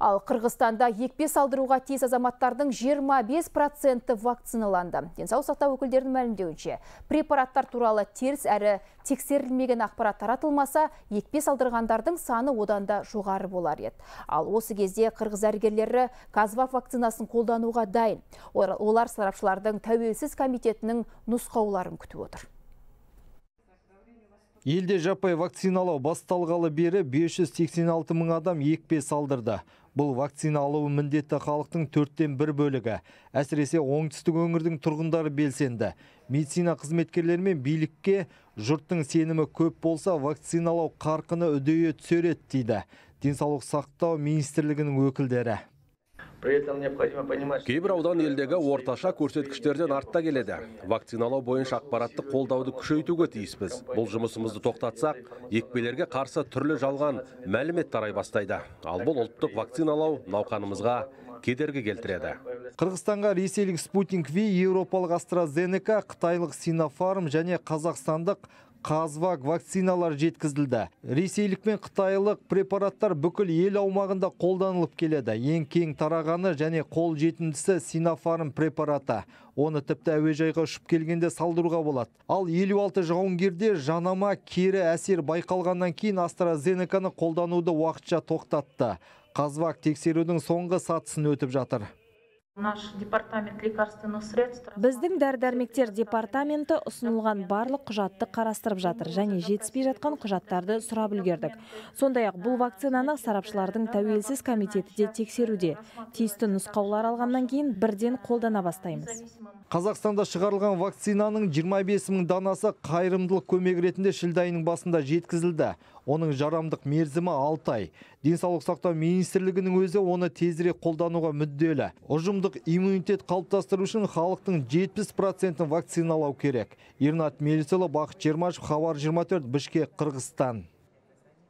Ал Қырғызстанда екпе салдыруға тиіс азаматтардың 25% вакциналанды. Денсаулық сақтау өкілдерінің мәлімдеуінше, препараттар туралы теріс әрі тексерілмеген ақпарат таратылмаса, екпе салдырғандардың саны оданда жоғары болар еді. Ал осы кезде қырғыз әргерлері Казвак вакцинасын қолдануға дайын. Олар сарапшылардың тәуелсіз комитетінің нұсқауларын күтіп отыр. Елде жаппай вакциналау басталғалы бері 586 мың адам екпе салдырды. Бұл вакцина алуы міндетті халықтың төрттен бір бөлігі. Әсіресе оңтүстік өңірдің тұрғындары белсенді. Медицина қызметкерлері мен билікке жұрттың сенімі көп болса, вакциналау қарқыны үдейі түсереді дейді. Денсаулық сақтау министрлігінің өкілдері. Кейбір аудан елдегі орташа көрсеткіштерден артта келеді. вакциналау бойынша ақпараттық қолдауды күшейтуге тиіспіз. бұл жұмысымызды тоқтатсақ екпелерге қарсы түрлі жалған мәлімет тарай бастайды. Ал бұл ұлттық вакциналау науқанымызға кедергі келтіреді. Қырғызстанға ресейлік Спутник Ви, Еуропалық AstraZeneca, Қытайлық Синофарм және қазақстандық Қазвак вакциналар жеткізілді. Ресейлік пен Қытайлық препараттар бүкіл ел аумағында қолданылып келеді. Ең кең тарағаны және қол жетімдісі Синофарм препараты. Оны тіпті әуежайға ұшып келгенде салдыруға болады. Ал 56 жауынгерде жанама кері әсер байқалғаннан кейін AstraZeneca-ны қолдануды уақытша тоқтатты. Қазвак тексерудің соңғы сатысын өтіп жатыр. Наш департамент лекарственных средств Біздің дәрі-дәрмектер департаменті ұсынылған барлық құжатты қарастырып жатыр және жетіспей жатқан құжаттарды сұрап үлгердік. Сондай-ақ бұл вакцинаны сарапшылардың тәуелсіз комитеті де тексеруде. Тиісті нұсқаулар алғаннан кейін бірден қолдана бастаймыз. Қазақстанда шығарылған вакцинаның 25 мың данасы қайырымдылық көмек ретінде шілде айының басында жеткізілді. Оның жарамдық мерзімі 6 ай. Денсаулық сақтау министрлігінің өзі оны тезірек қолдануға мүдделі. Ұжымдық иммунитет қалыптастыру үшін халықтың 70% вакциналау керек. Ернат Мелісұлы, Бақыт Жермашев, Хабар 24, Бішкек, Қырғызстан.